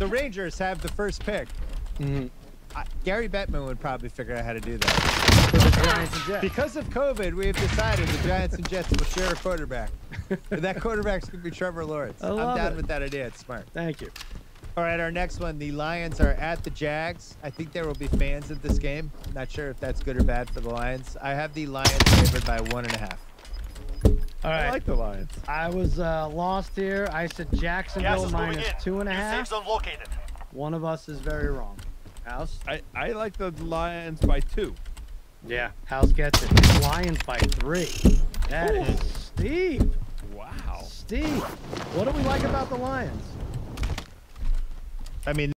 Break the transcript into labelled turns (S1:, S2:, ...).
S1: the Rangers have the first pick.
S2: Mhm.
S1: I, Gary Bettman would probably figure out how to do that.
S2: For the Giants and Jets.
S1: Because of COVID, we have decided the Giants and Jets will share a quarterback. And that quarterback's going to be Trevor Lawrence. I'm down
S2: it.
S1: with that idea. It's smart.
S2: Thank you.
S1: All right, our next one. The Lions are at the Jags. I think there will be fans at this game. Not sure if that's good or bad for the Lions. I have the Lions favored by one and a half.
S2: All
S3: I like the Lions.
S2: I was uh, lost here. I said Jacksonville
S4: is moving
S2: minus
S4: in.
S2: two and a
S4: New
S2: half.
S4: safe zone located.
S2: One of us is very wrong. House?
S3: I, I like the Lions by two.
S2: Yeah. House gets it. Lions by three. That is steep.
S3: Wow.
S2: Steve, What do we like about the Lions?
S1: I mean,